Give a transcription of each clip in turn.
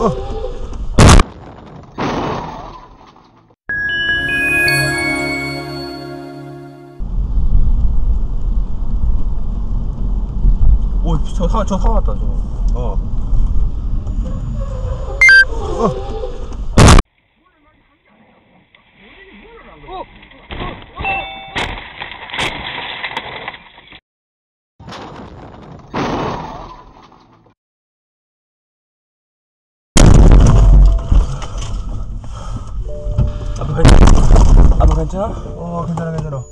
오, 저 사, 저 사왔다, 저거. 어. 괜찮아? 어, 괜찮아, 괜찮아. 어.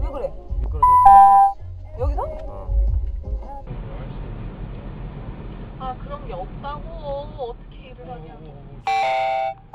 왜 그래? 미끄러졌어. 여기서? 어. 아 그런 게 없다고 어떻게 일을 하냐 오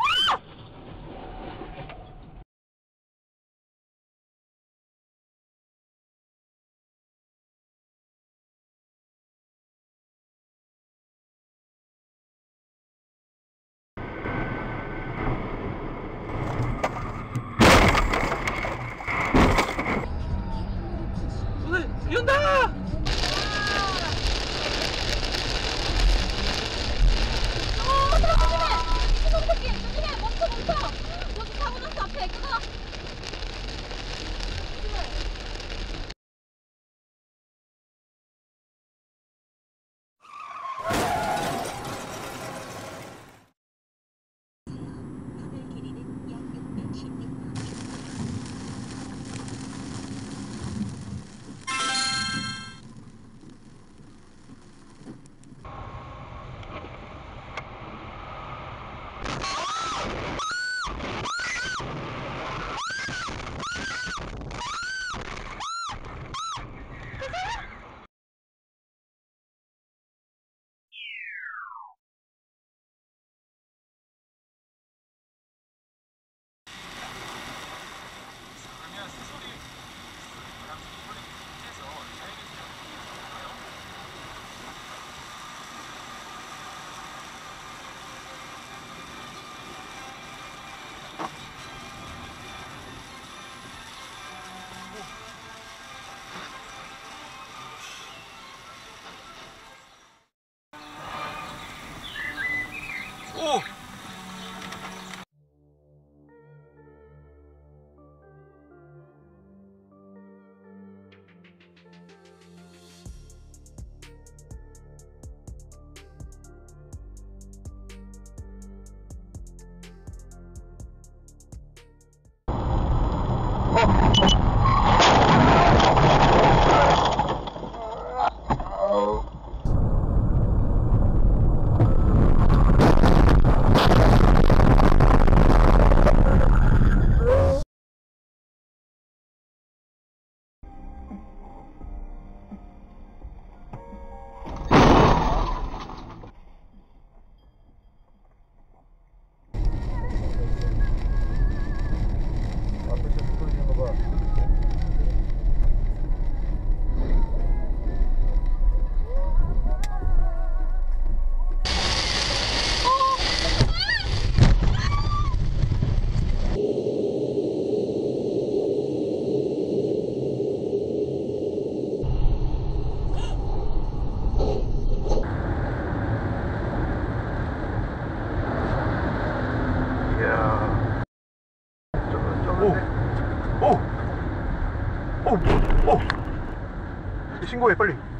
신고해 빨리.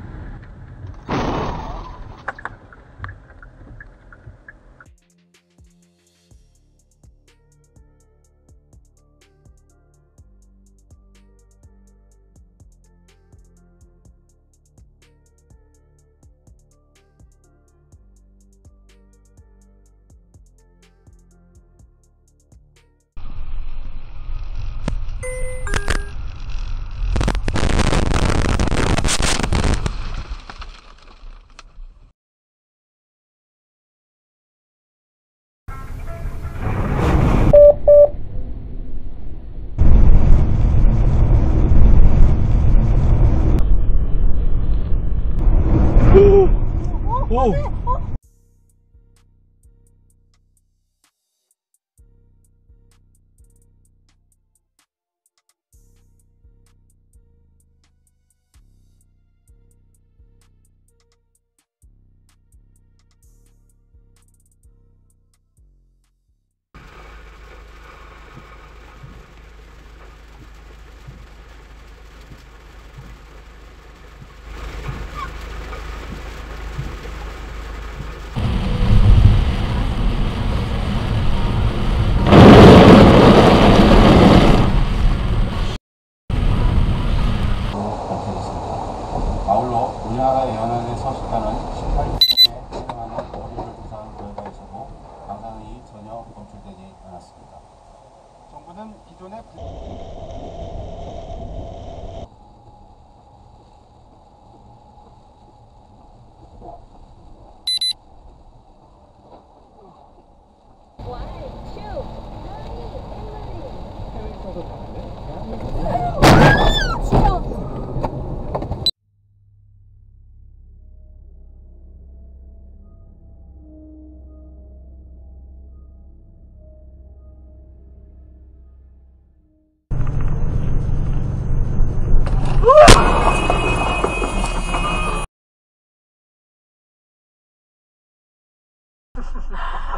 오!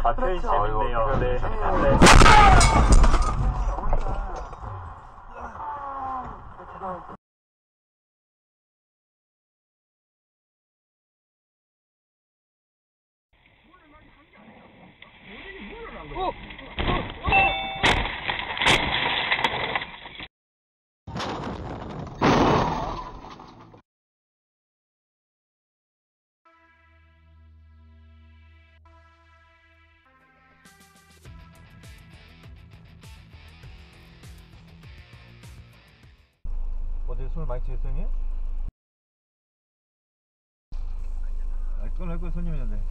아, 표현 재밌네요. 네. 네. 어 제술 많이 드셨더니? 아, 끊을 거 손님이었네.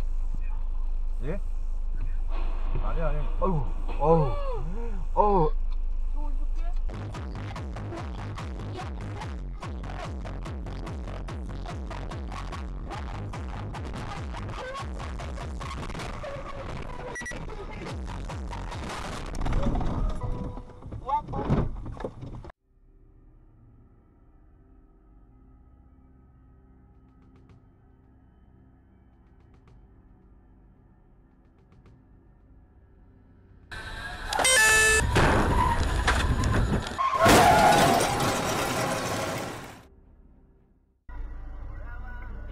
예? 아니 아니. 아이고, 어우, 어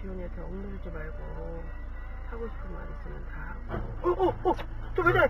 지훈이한테 억누르지 말고 하고 싶은 말 있으면 다 하고. 어, 어, 어, 저왜 저래?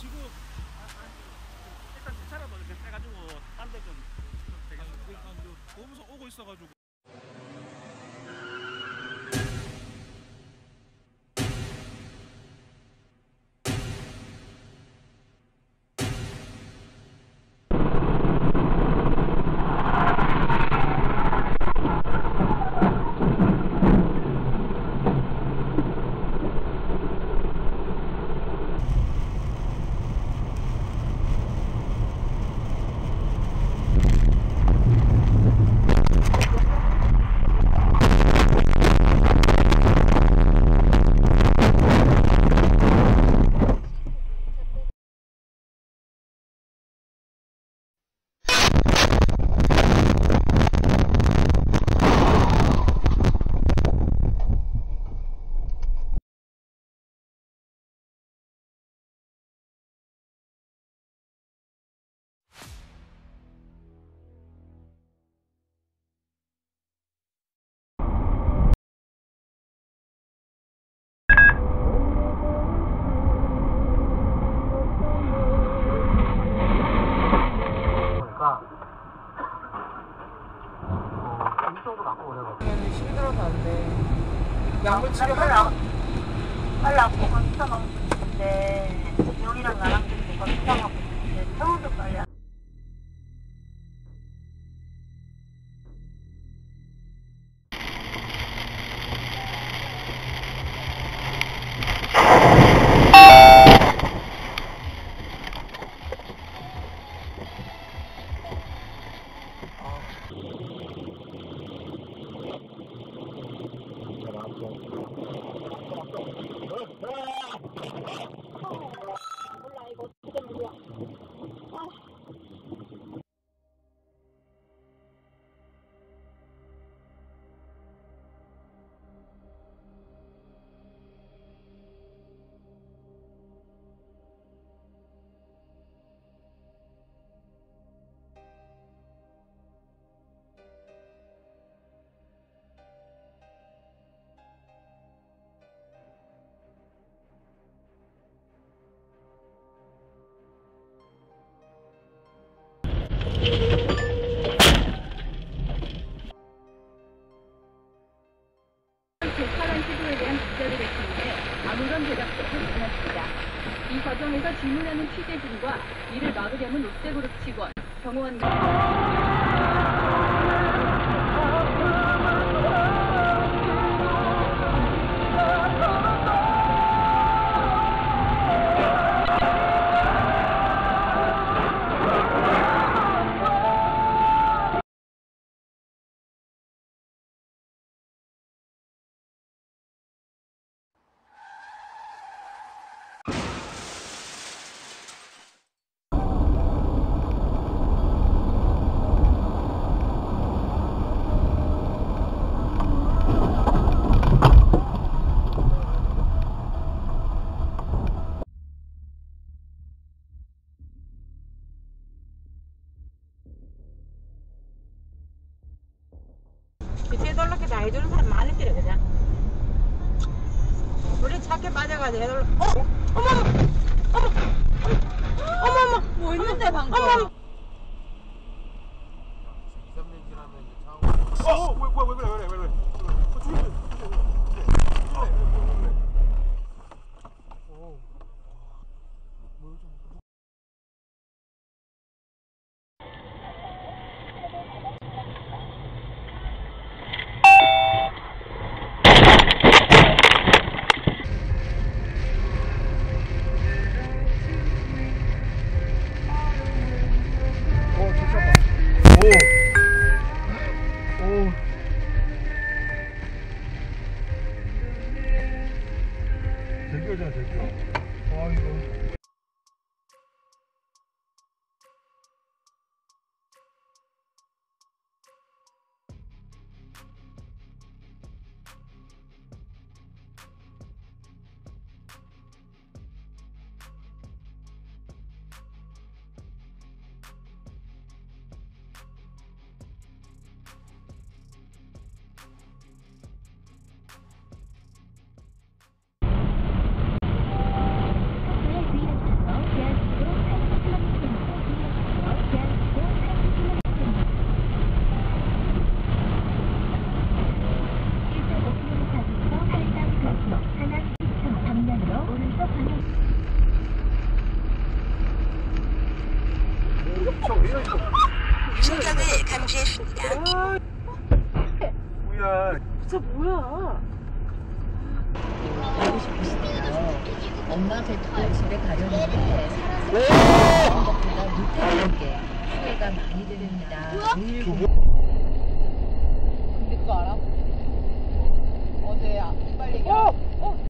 지금 일단 괜찮아도 이렇게 해가지고 딴 데좀 오면서 오고 있어가지고 我们吃个饭啊 이 과정에서 질문하는 취재진과 이를 막으려는 롯데그룹 직원, 경호원 해달라게 다 해주는 사람 많이 필요 그죠? 우리 착해 빠져가지고 해달라 어? 어머! 어머! 어머! 어머! 어머! 뭐 있는데 방금? 어머! 어, 아. 아이고. 엄마 뵙고 집에 가려는데 살아서 것보다 못해보는 게 후회가 많이 됩니다. 근데 그거 알아? 어제 빨리 얘기하 어? 어?